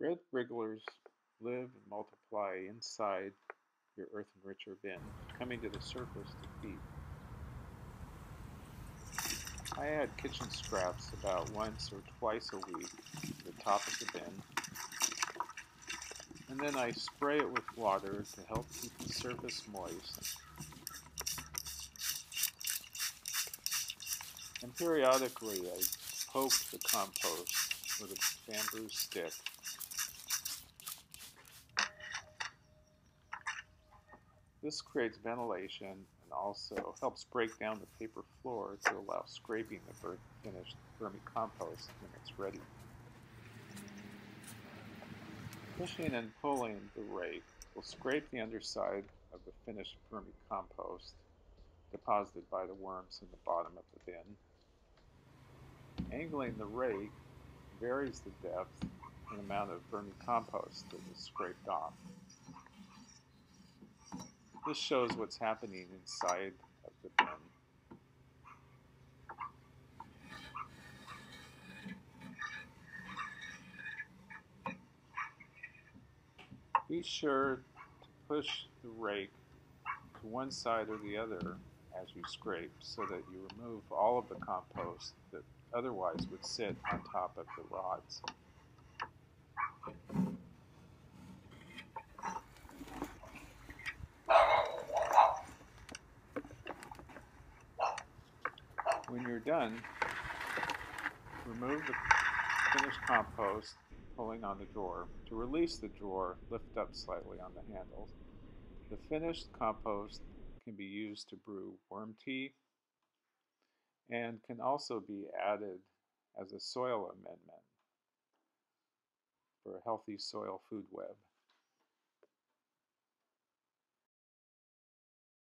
Red wrigglers live and multiply inside your earth enricher bin, coming to the surface to feed. I add kitchen scraps about once or twice a week to the top of the bin, and then I spray it with water to help keep the surface moist. And periodically I poke the compost with a bamboo stick This creates ventilation and also helps break down the paper floor to allow scraping the finished vermicompost when it's ready. Pushing and pulling the rake will scrape the underside of the finished vermicompost deposited by the worms in the bottom of the bin. Angling the rake varies the depth and amount of vermicompost that is scraped off. This shows what's happening inside of the bin. Be sure to push the rake to one side or the other as you scrape so that you remove all of the compost that otherwise would sit on top of the rods. When you're done, remove the finished compost, pulling on the drawer. To release the drawer, lift up slightly on the handles. The finished compost can be used to brew worm tea and can also be added as a soil amendment for a healthy soil food web.